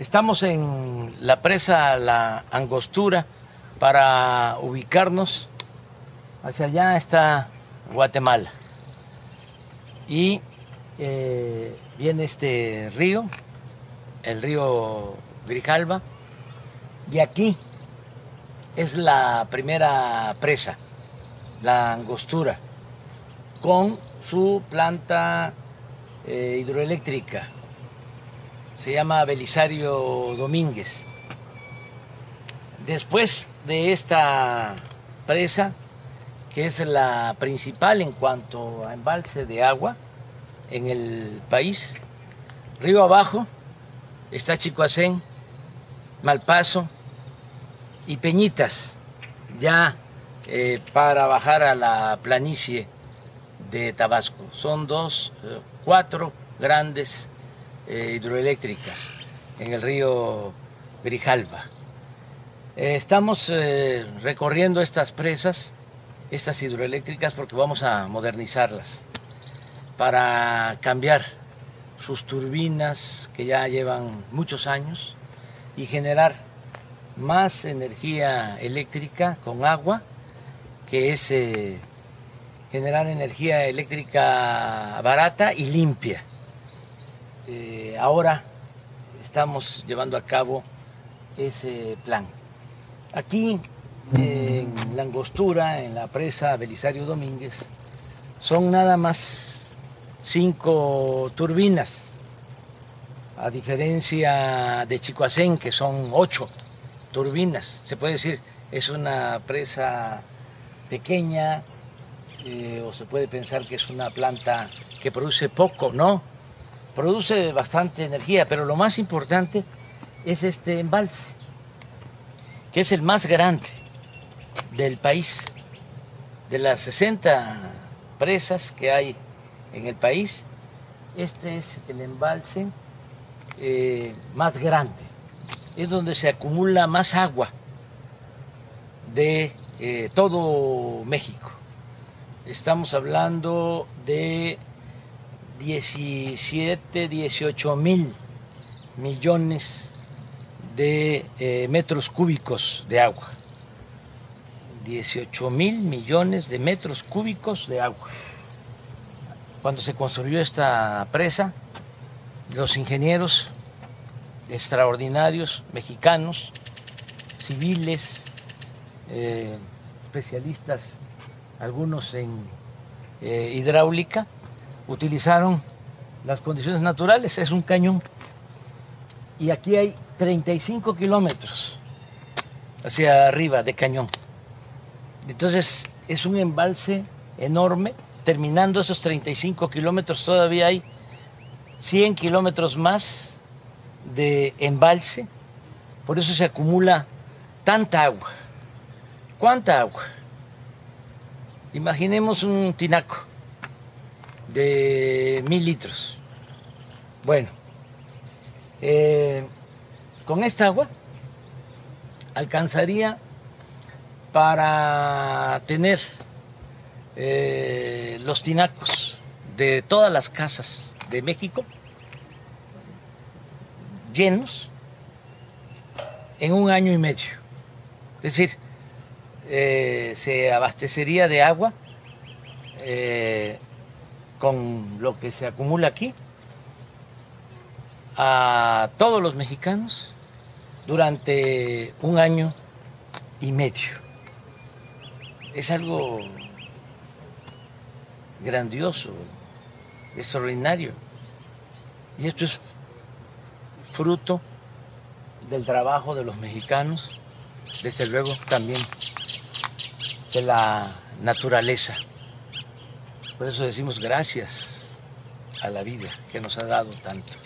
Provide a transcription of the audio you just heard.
Estamos en la presa La Angostura para ubicarnos. Hacia allá está Guatemala. Y eh, viene este río, el río Grijalba. Y aquí es la primera presa, la Angostura, con su planta eh, hidroeléctrica se llama Belisario Domínguez. Después de esta presa, que es la principal en cuanto a embalse de agua en el país, río abajo está Chicoacén, Malpaso y Peñitas, ya eh, para bajar a la planicie de Tabasco. Son dos, eh, cuatro grandes eh, hidroeléctricas en el río Grijalba. Eh, estamos eh, recorriendo estas presas, estas hidroeléctricas, porque vamos a modernizarlas para cambiar sus turbinas que ya llevan muchos años y generar más energía eléctrica con agua, que es generar energía eléctrica barata y limpia. Eh, ahora estamos llevando a cabo ese plan. Aquí en la angostura, en la presa Belisario Domínguez, son nada más cinco turbinas, a diferencia de Chicoacén, que son ocho turbinas. Se puede decir, es una presa pequeña, eh, o se puede pensar que es una planta que produce poco, ¿no? Produce bastante energía, pero lo más importante es este embalse, que es el más grande del país. De las 60 presas que hay en el país, este es el embalse eh, más grande. Es donde se acumula más agua de eh, todo México. Estamos hablando de 17, 18 mil millones de eh, metros cúbicos de agua. 18 mil millones de metros cúbicos de agua. Cuando se construyó esta presa, los ingenieros extraordinarios mexicanos, civiles, eh, especialistas, algunos en eh, hidráulica, utilizaron las condiciones naturales, es un cañón. Y aquí hay 35 kilómetros hacia arriba de cañón. Entonces es un embalse enorme. Terminando esos 35 kilómetros todavía hay 100 kilómetros más de embalse. Por eso se acumula tanta agua. ¿Cuánta agua? Imaginemos un tinaco de mil litros. Bueno, eh, con esta agua alcanzaría para tener eh, los tinacos de todas las casas de México llenos en un año y medio. Es decir, eh, se abastecería de agua con lo que se acumula aquí a todos los mexicanos durante un año y medio. Es algo grandioso, extraordinario. Y esto es fruto del trabajo de los mexicanos, desde luego también de la naturaleza. Por eso decimos gracias a la vida que nos ha dado tanto.